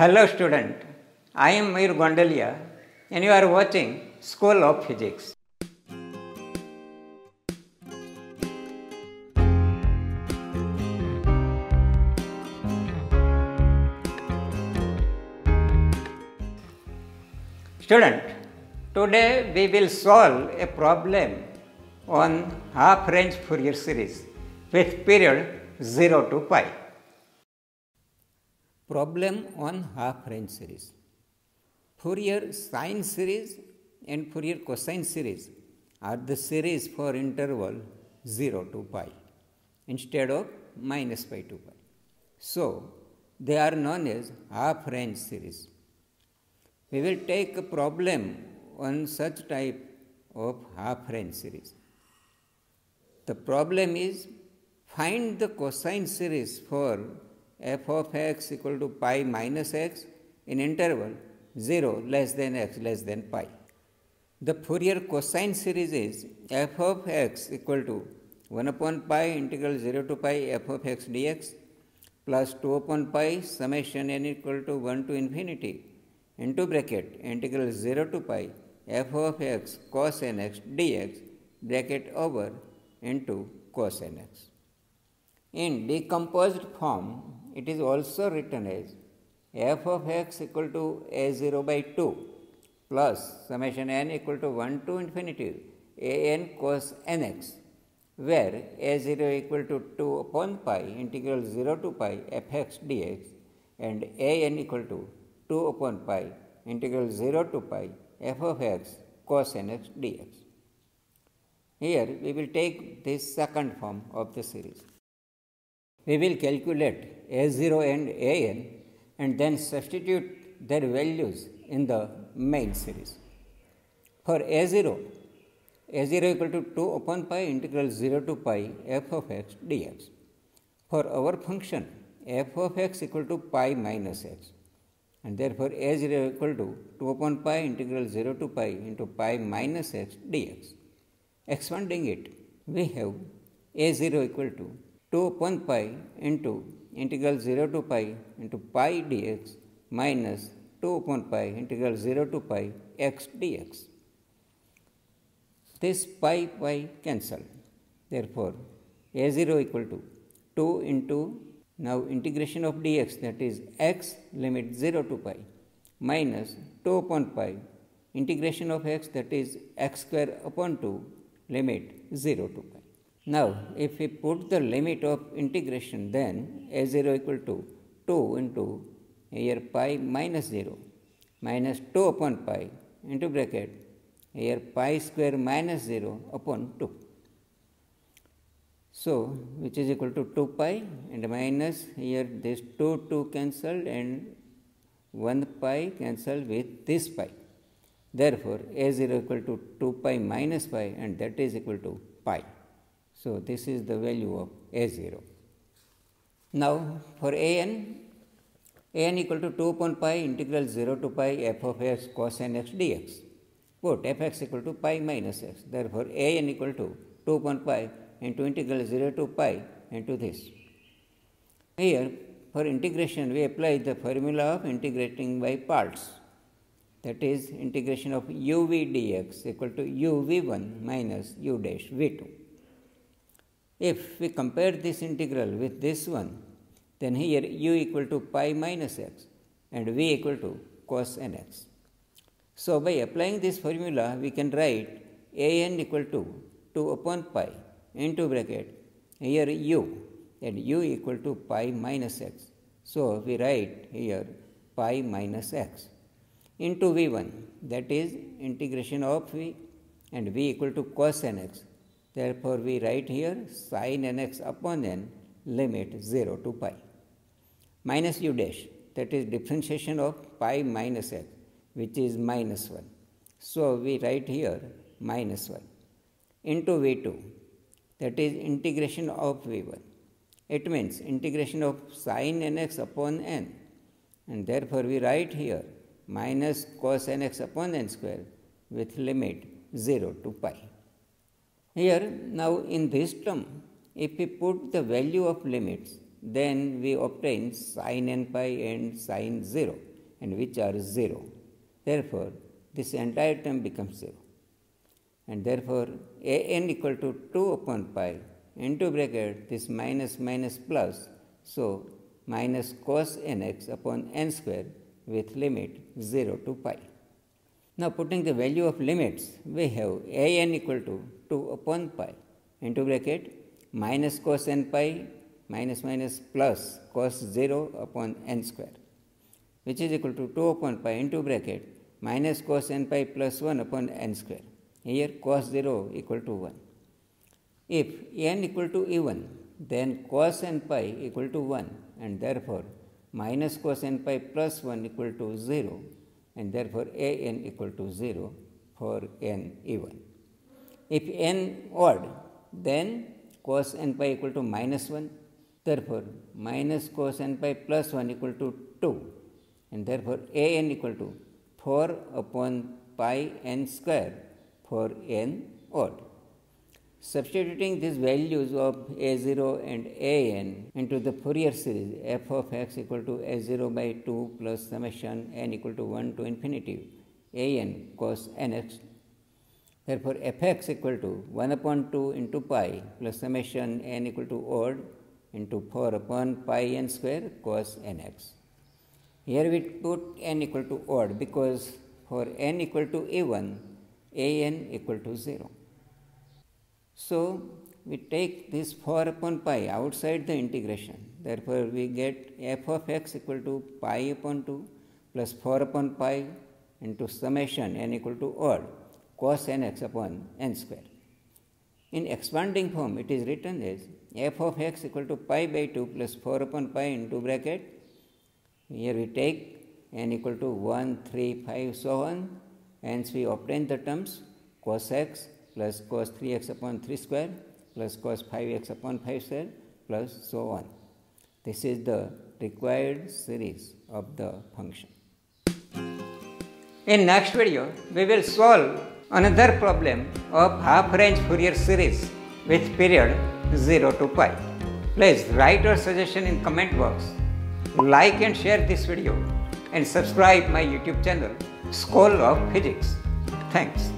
Hello student, I am Mayur Gondalia and you are watching School of Physics. Student, today we will solve a problem on half range Fourier series with period 0 to pi. Problem on half range series. Fourier sine series and Fourier cosine series are the series for interval 0 to pi instead of minus pi to pi. So, they are known as half range series. We will take a problem on such type of half range series. The problem is find the cosine series for f of x equal to pi minus x in interval 0 less than x less than pi. The Fourier cosine series is f of x equal to 1 upon pi integral 0 to pi f of x dx plus 2 upon pi summation n equal to 1 to infinity into bracket integral 0 to pi f of x cos nx dx bracket over into cos nx. In decomposed form, it is also written as f of x equal to a0 by 2 plus summation n equal to 1 to infinity a n cos nx where a0 equal to 2 upon pi integral 0 to pi fx dx and a n equal to 2 upon pi integral 0 to pi f of x cos nx dx. Here we will take this second form of the series. We will calculate a0 and an and then substitute their values in the main series. For a0, a0 equal to 2 upon pi integral 0 to pi f of x dx. For our function f of x equal to pi minus x and therefore a0 equal to 2 upon pi integral 0 to pi into pi minus x dx. Expanding it, we have a0 equal to 2 upon pi into integral 0 to pi into pi dx minus 2 upon pi integral 0 to pi x dx. This pi pi cancel. Therefore, a0 equal to 2 into now integration of dx that is x limit 0 to pi minus 2 upon pi integration of x that is x square upon 2 limit 0 to pi. Now, if we put the limit of integration then a0 equal to 2 into here pi minus 0 minus 2 upon pi into bracket here pi square minus 0 upon 2. So, which is equal to 2 pi and minus here this 2 2 cancelled and 1 pi cancelled with this pi. Therefore, a0 equal to 2 pi minus pi and that is equal to pi. So, this is the value of a0. Now, for an, an equal to 2 upon pi integral 0 to pi f of x cos nx dx. Put fx equal to pi minus x. Therefore, an equal to 2 upon pi into integral 0 to pi into this. Here, for integration, we apply the formula of integrating by parts. That is integration of uv dx equal to uv1 minus u dash v2. If we compare this integral with this one, then here u equal to pi minus x and v equal to cos nx. So, by applying this formula, we can write a n equal to 2 upon pi into bracket here u and u equal to pi minus x. So, we write here pi minus x into v1 that is integration of v and v equal to cos nx. Therefore, we write here sin nx upon n limit 0 to pi minus u dash that is differentiation of pi minus x which is minus 1. So, we write here minus 1 into v2 that is integration of v1. It means integration of sin nx upon n and therefore, we write here minus cos nx upon n square with limit 0 to pi. Here now in this term if we put the value of limits then we obtain sin n pi and sin 0 and which are 0. Therefore, this entire term becomes 0. And therefore, a n equal to 2 upon pi into bracket this minus minus plus. So, minus cos nx upon n square with limit 0 to pi. Now, putting the value of limits, we have a n equal to 2 upon pi into bracket minus cos n pi minus minus plus cos 0 upon n square which is equal to 2 upon pi into bracket minus cos n pi plus 1 upon n square. Here cos 0 equal to 1. If n equal to even, then cos n pi equal to 1 and therefore minus cos n pi plus 1 equal to 0 and therefore a n equal to 0 for n even. If n odd, then cos n pi equal to minus 1, therefore minus cos n pi plus 1 equal to 2 and therefore a n equal to 4 upon pi n square for n odd. Substituting these values of a0 and an into the Fourier series f of x equal to a0 by 2 plus summation n equal to 1 to infinity an cos nx. Therefore, fx equal to 1 upon 2 into pi plus summation n equal to odd into 4 upon pi n square cos nx. Here we put n equal to odd because for n equal to a1, a n equal to 0. So, we take this 4 upon pi outside the integration. Therefore, we get f of x equal to pi upon 2 plus 4 upon pi into summation n equal to odd cos nx upon n square. In expanding form, it is written as f of x equal to pi by 2 plus 4 upon pi into bracket here we take n equal to 1, 3, 5, so on. Hence we obtain the terms cos x plus cos 3x upon 3 square plus cos 5x upon 5 square plus so on. This is the required series of the function. In next video, we will solve another problem of half range Fourier series with period 0 to pi. Please write your suggestion in comment box like and share this video and subscribe my YouTube channel School of Physics. Thanks.